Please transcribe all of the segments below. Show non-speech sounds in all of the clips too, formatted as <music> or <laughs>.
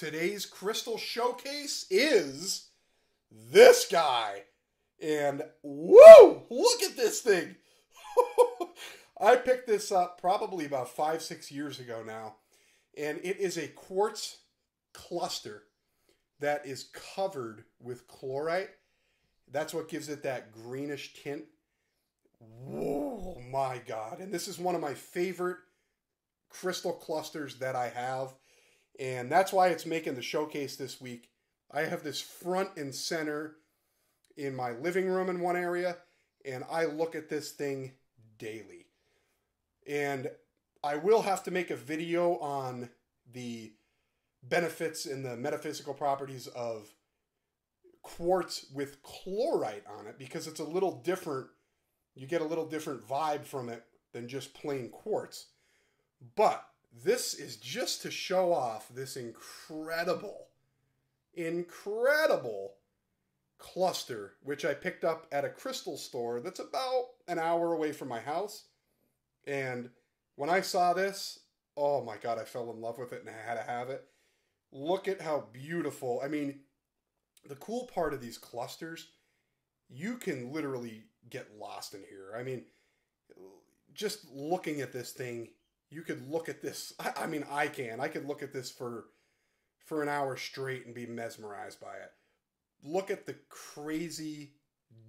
Today's crystal showcase is this guy. And woo! Look at this thing. <laughs> I picked this up probably about five, six years ago now. And it is a quartz cluster that is covered with chlorite. That's what gives it that greenish tint. Whoa, my God. And this is one of my favorite crystal clusters that I have. And that's why it's making the showcase this week. I have this front and center in my living room in one area, and I look at this thing daily. And I will have to make a video on the benefits and the metaphysical properties of quartz with chlorite on it because it's a little different. You get a little different vibe from it than just plain quartz. But this is just to show off this incredible, incredible cluster, which I picked up at a crystal store that's about an hour away from my house. And when I saw this, oh my God, I fell in love with it and I had to have it. Look at how beautiful. I mean, the cool part of these clusters, you can literally get lost in here. I mean, just looking at this thing, you could look at this. I, I mean, I can. I could look at this for for an hour straight and be mesmerized by it. Look at the crazy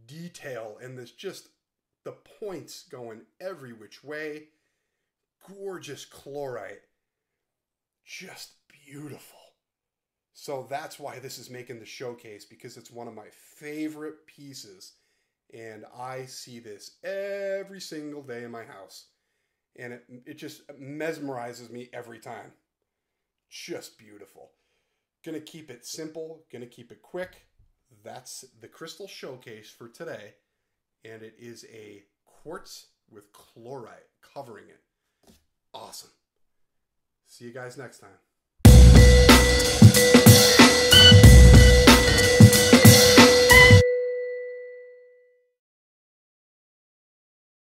detail and this just the points going every which way. Gorgeous chlorite. Just beautiful. So that's why this is making the showcase because it's one of my favorite pieces. And I see this every single day in my house. And it, it just mesmerizes me every time. Just beautiful. Gonna keep it simple, gonna keep it quick. That's the crystal showcase for today. And it is a quartz with chlorite covering it. Awesome. See you guys next time.